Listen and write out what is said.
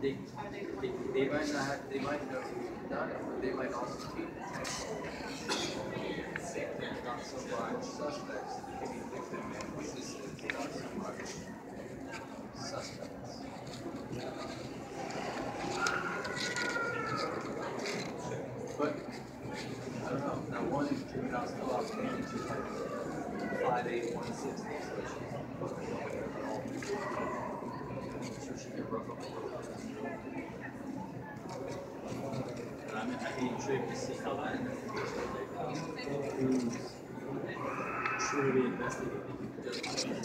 They, they, they might not have, they might know done it, but they might also be There's not so much suspects, it could be victim and witnesses, not so much suspects. But, I don't know, that one juvenile still outstanding, she's like five eight, one sixty, I'd be intrigued to see how that out. Truly investigating?